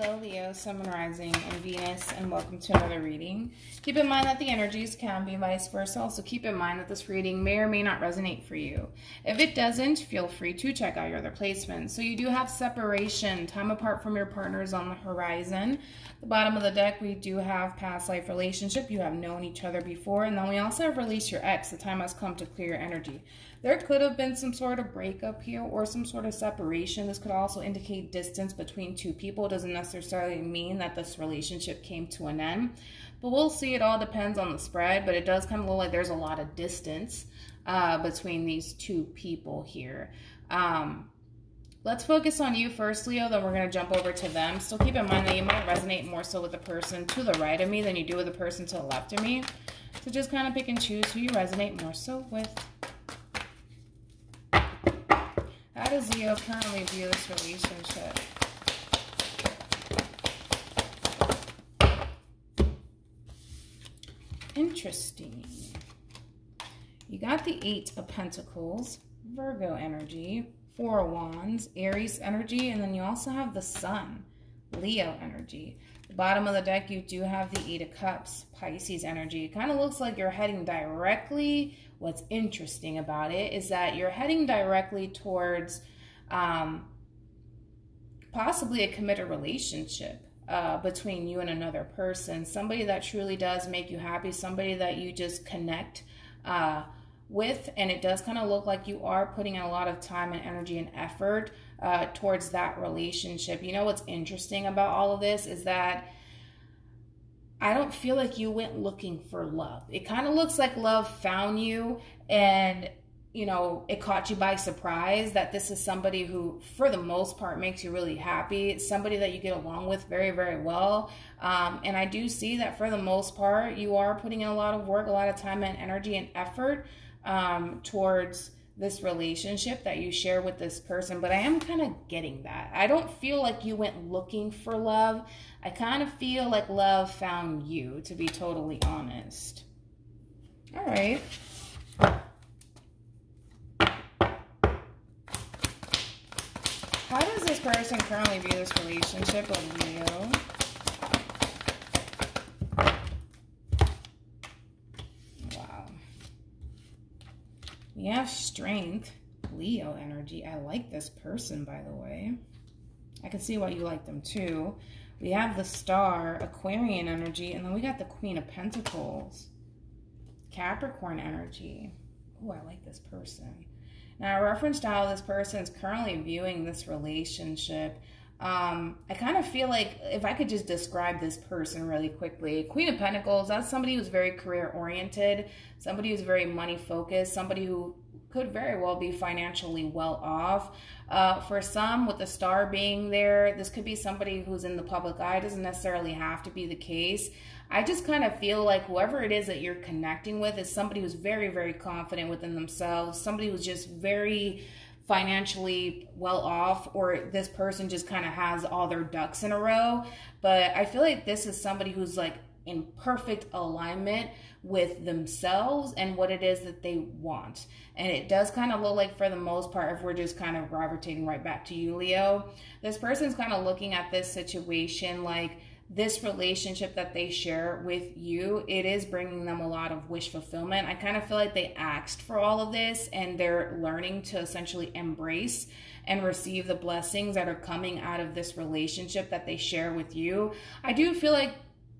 Hello, Leo, Sun, Rising, and Venus, and welcome to another reading. Keep in mind that the energies can be vice versa. Also, keep in mind that this reading may or may not resonate for you. If it doesn't, feel free to check out your other placements. So, you do have separation, time apart from your partners on the horizon. The bottom of the deck, we do have past life relationship. You have known each other before. And then we also have release your ex. The time has come to clear your energy. There could have been some sort of breakup here or some sort of separation. This could also indicate distance between two people. It doesn't necessarily mean that this relationship came to an end. But we'll see. It all depends on the spread. But it does kind of look like there's a lot of distance uh, between these two people here. Um, Let's focus on you first, Leo, then we're going to jump over to them. Still keep in mind that you might resonate more so with the person to the right of me than you do with the person to the left of me. So just kind of pick and choose who you resonate more so with. How does Leo currently view this relationship? Interesting. You got the Eight of Pentacles, Virgo energy, Four of Wands, Aries energy, and then you also have the Sun, Leo energy. Bottom of the deck, you do have the Eight of Cups, Pisces energy. It kind of looks like you're heading directly what's interesting about it is that you're heading directly towards um, possibly a committed relationship. Uh, between you and another person, somebody that truly does make you happy, somebody that you just connect uh, with, and it does kind of look like you are putting in a lot of time and energy and effort uh, towards that relationship. You know what's interesting about all of this is that I don't feel like you went looking for love. It kind of looks like love found you and you know, it caught you by surprise that this is somebody who, for the most part, makes you really happy. It's somebody that you get along with very, very well. Um, and I do see that for the most part, you are putting in a lot of work, a lot of time and energy and effort um, towards this relationship that you share with this person, but I am kind of getting that. I don't feel like you went looking for love. I kind of feel like love found you, to be totally honest. All right. How does this person currently view this relationship with Leo? We have strength, Leo energy. I like this person, by the way. I can see why you like them too. We have the star, Aquarian energy, and then we got the Queen of Pentacles, Capricorn energy. Oh, I like this person. Now, reference to how this person is currently viewing this relationship, um, I kind of feel like if I could just describe this person really quickly, Queen of Pentacles, that's somebody who's very career oriented, somebody who's very money focused, somebody who could very well be financially well off. Uh, for some, with the star being there, this could be somebody who's in the public eye. It doesn't necessarily have to be the case. I just kind of feel like whoever it is that you're connecting with is somebody who's very, very confident within themselves, somebody who's just very financially well off or this person just kind of has all their ducks in a row. But I feel like this is somebody who's like in perfect alignment with themselves and what it is that they want. And it does kind of look like, for the most part, if we're just kind of gravitating right back to you, Leo, this person's kind of looking at this situation like this relationship that they share with you, it is bringing them a lot of wish fulfillment. I kind of feel like they asked for all of this and they're learning to essentially embrace and receive the blessings that are coming out of this relationship that they share with you. I do feel like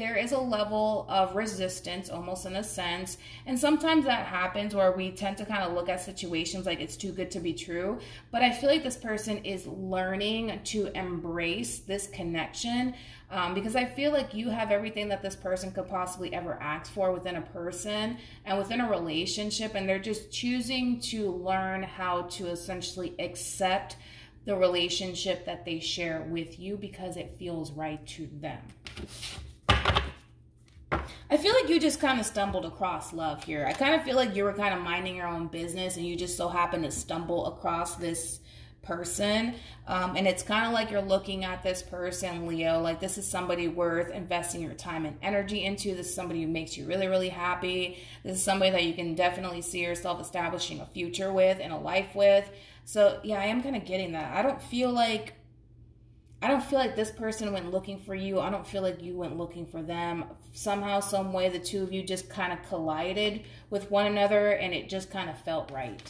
there is a level of resistance almost in a sense and sometimes that happens where we tend to kind of look at situations like it's too good to be true but i feel like this person is learning to embrace this connection um, because i feel like you have everything that this person could possibly ever ask for within a person and within a relationship and they're just choosing to learn how to essentially accept the relationship that they share with you because it feels right to them. I feel like you just kind of stumbled across love here. I kind of feel like you were kind of minding your own business and you just so happened to stumble across this person. Um, and it's kind of like you're looking at this person, Leo, like this is somebody worth investing your time and energy into. This is somebody who makes you really, really happy. This is somebody that you can definitely see yourself establishing a future with and a life with. So, yeah, I am kind of getting that. I don't feel like I don't feel like this person went looking for you. I don't feel like you went looking for them. Somehow, some way, the two of you just kind of collided with one another, and it just kind of felt right.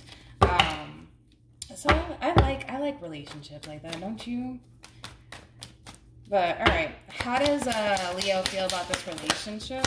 Um, so I like I like relationships like that, don't you? But all right, how does uh, Leo feel about this relationship?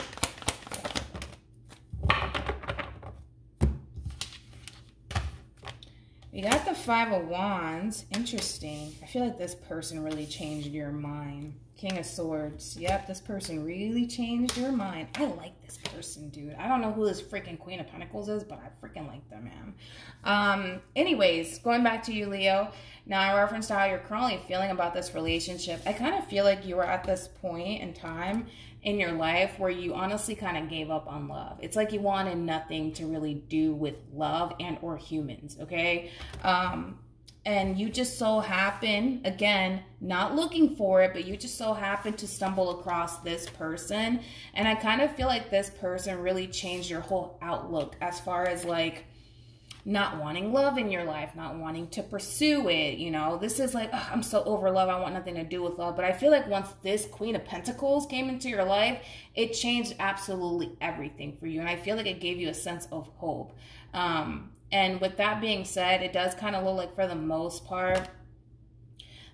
We got the Five of Wands. Interesting. I feel like this person really changed your mind. King of Swords. Yep, this person really changed your mind. I like this person, dude. I don't know who this freaking Queen of Pentacles is, but I freaking like them, man. Um, anyways, going back to you, Leo. Now, in reference how you're currently feeling about this relationship, I kind of feel like you were at this point in time in your life where you honestly kind of gave up on love. It's like you wanted nothing to really do with love and or humans, okay? Um, and you just so happen, again, not looking for it, but you just so happen to stumble across this person. And I kind of feel like this person really changed your whole outlook as far as like, not wanting love in your life, not wanting to pursue it. You know, this is like, I'm so over love. I want nothing to do with love. But I feel like once this Queen of Pentacles came into your life, it changed absolutely everything for you. And I feel like it gave you a sense of hope. Um, and with that being said, it does kind of look like for the most part,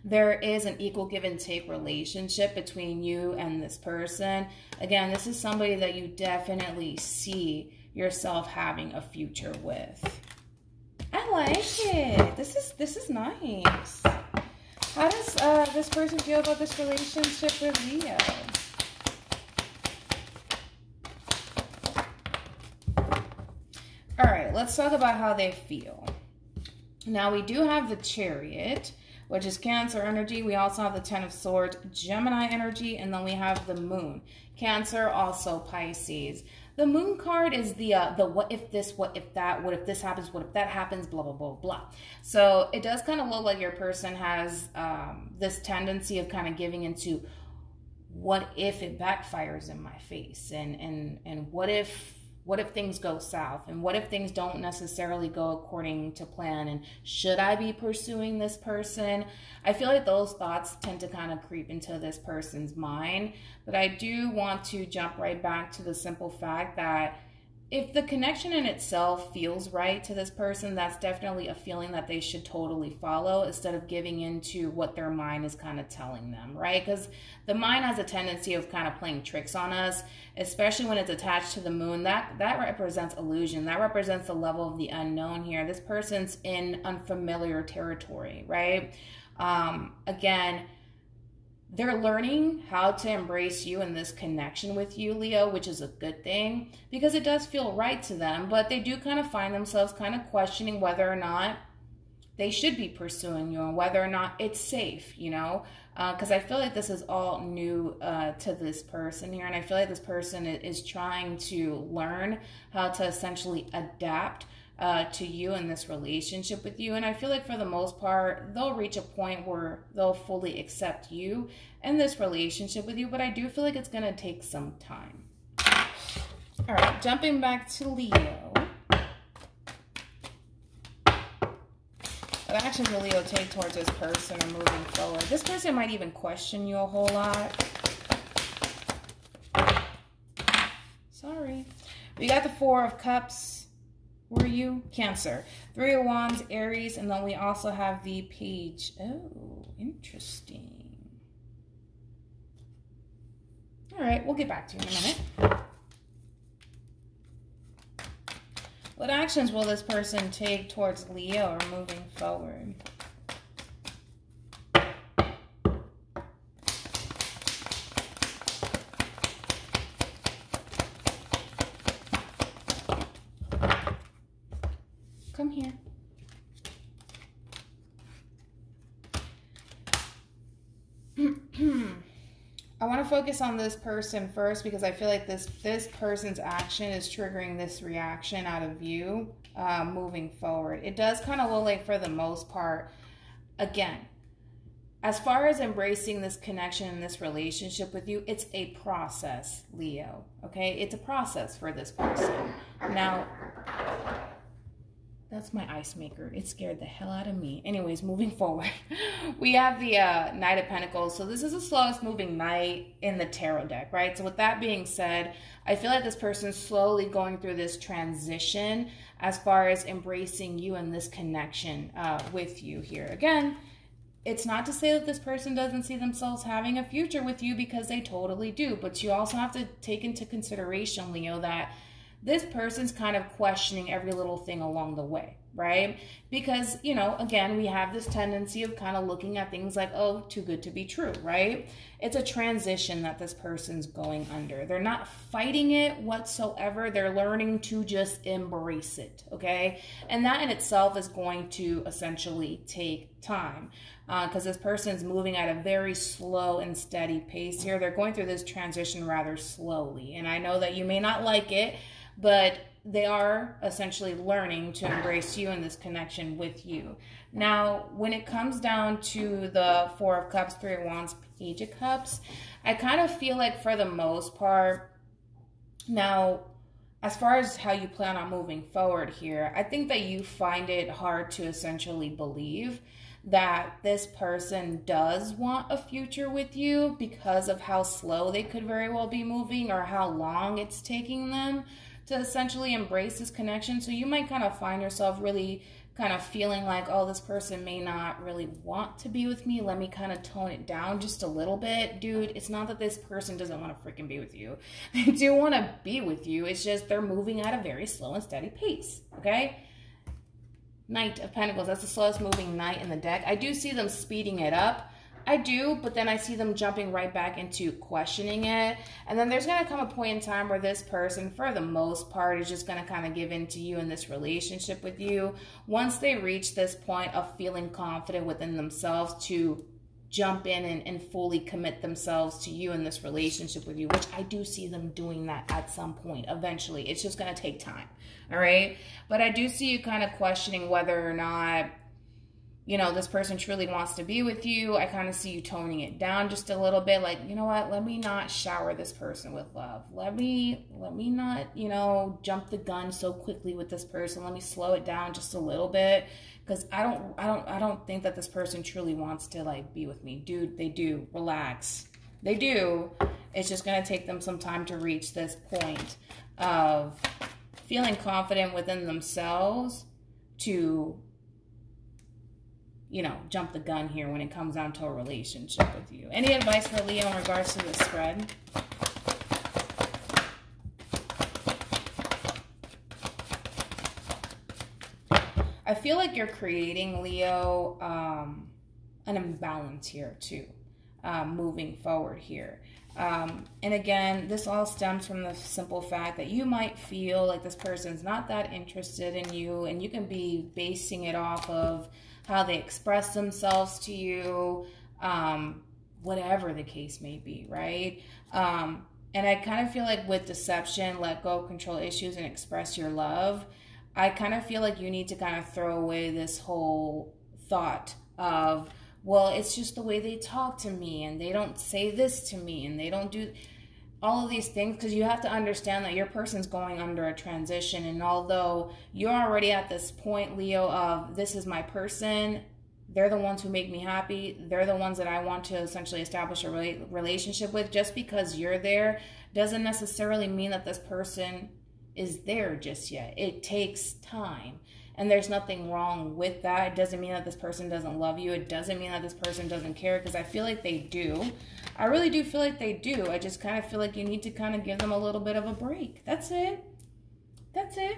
there is an equal give and take relationship between you and this person. Again, this is somebody that you definitely see yourself having a future with. I like it. This is this is nice. How does uh, this person feel about this relationship with Leo? All right, let's talk about how they feel. Now, we do have the Chariot, which is Cancer energy. We also have the Ten of Swords, Gemini energy, and then we have the Moon. Cancer, also Pisces. The moon card is the uh, the what if this, what if that, what if this happens, what if that happens, blah blah blah blah. So it does kind of look like your person has um, this tendency of kind of giving into what if it backfires in my face, and and and what if what if things go south? And what if things don't necessarily go according to plan? And should I be pursuing this person? I feel like those thoughts tend to kind of creep into this person's mind. But I do want to jump right back to the simple fact that if the connection in itself feels right to this person, that's definitely a feeling that they should totally follow instead of giving into what their mind is kind of telling them, right? Because the mind has a tendency of kind of playing tricks on us, especially when it's attached to the moon. That that represents illusion. That represents the level of the unknown here. This person's in unfamiliar territory, right? Um, again, they're learning how to embrace you and this connection with you, Leo, which is a good thing because it does feel right to them. But they do kind of find themselves kind of questioning whether or not they should be pursuing you and whether or not it's safe, you know? Because uh, I feel like this is all new uh, to this person here. And I feel like this person is trying to learn how to essentially adapt uh, to you in this relationship with you. And I feel like for the most part, they'll reach a point where they'll fully accept you and this relationship with you. But I do feel like it's going to take some time. All right, jumping back to Leo. What actions will Leo take towards this person or moving forward? This person might even question you a whole lot. Sorry. We got the Four of Cups were you? Cancer. Three of Wands, Aries, and then we also have the Page. Oh, interesting. All right, we'll get back to you in a minute. What actions will this person take towards Leo or moving forward? Come here. I want focus on this person first because I feel like this this person's action is triggering this reaction out of you uh, moving forward. It does kind of look like for the most part, again, as far as embracing this connection and this relationship with you, it's a process, Leo. Okay, it's a process for this person. Now, That's my ice maker. It scared the hell out of me. Anyways, moving forward, we have the uh, Knight of Pentacles. So this is the slowest moving knight in the tarot deck, right? So with that being said, I feel like this person's slowly going through this transition as far as embracing you and this connection uh, with you here. Again, it's not to say that this person doesn't see themselves having a future with you because they totally do. But you also have to take into consideration, Leo, that this person's kind of questioning every little thing along the way, right? Because, you know, again, we have this tendency of kind of looking at things like, oh, too good to be true, right? It's a transition that this person's going under. They're not fighting it whatsoever. They're learning to just embrace it, okay? And that in itself is going to essentially take time because uh, this person's moving at a very slow and steady pace here. They're going through this transition rather slowly. And I know that you may not like it, but they are essentially learning to embrace you and this connection with you. Now, when it comes down to the Four of Cups, Three of Wands, Page of Cups, I kind of feel like for the most part, now, as far as how you plan on moving forward here, I think that you find it hard to essentially believe that this person does want a future with you because of how slow they could very well be moving or how long it's taking them to essentially embrace this connection. So you might kind of find yourself really kind of feeling like, oh, this person may not really want to be with me. Let me kind of tone it down just a little bit. Dude, it's not that this person doesn't want to freaking be with you. They do want to be with you. It's just they're moving at a very slow and steady pace, okay? Knight of Pentacles, that's the slowest moving knight in the deck. I do see them speeding it up I do, but then I see them jumping right back into questioning it. And then there's going to come a point in time where this person, for the most part, is just going to kind of give in to you in this relationship with you. Once they reach this point of feeling confident within themselves to jump in and, and fully commit themselves to you in this relationship with you, which I do see them doing that at some point eventually. It's just going to take time. All right. But I do see you kind of questioning whether or not you know, this person truly wants to be with you. I kind of see you toning it down just a little bit. Like, you know what? Let me not shower this person with love. Let me, let me not, you know, jump the gun so quickly with this person. Let me slow it down just a little bit. Cause I don't, I don't, I don't think that this person truly wants to like be with me. Dude, they do. Relax. They do. It's just going to take them some time to reach this point of feeling confident within themselves to you know, jump the gun here when it comes down to a relationship with you. Any advice for Leo in regards to the spread? I feel like you're creating, Leo, um, an imbalance here too, um, moving forward here. Um, and again, this all stems from the simple fact that you might feel like this person's not that interested in you, and you can be basing it off of how they express themselves to you, um, whatever the case may be, right? Um, and I kind of feel like with deception, let go of control issues and express your love, I kind of feel like you need to kind of throw away this whole thought of, well, it's just the way they talk to me and they don't say this to me and they don't do all of these things because you have to understand that your person's going under a transition. And although you're already at this point leo of this is my person they're the ones who make me happy they're the ones that i want to essentially establish a relationship with. Just because you're there doesn't necessarily mean that this person is there just yet. It takes time and there's nothing wrong with that it doesn't mean that this person doesn't love you it doesn't mean that this person doesn't care because i feel like they do I really do feel like they do. I just kind of feel like you need to kind of give them a little bit of a break. That's it. That's it.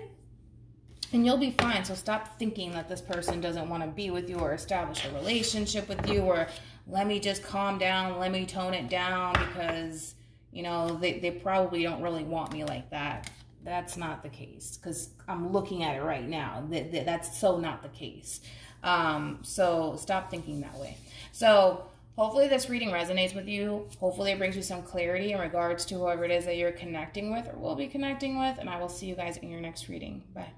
And you'll be fine. So stop thinking that this person doesn't want to be with you or establish a relationship with you or let me just calm down, let me tone it down because, you know, they, they probably don't really want me like that. That's not the case because I'm looking at it right now. That, that, that's so not the case. Um, so stop thinking that way. So Hopefully this reading resonates with you. Hopefully it brings you some clarity in regards to whoever it is that you're connecting with or will be connecting with. And I will see you guys in your next reading. Bye.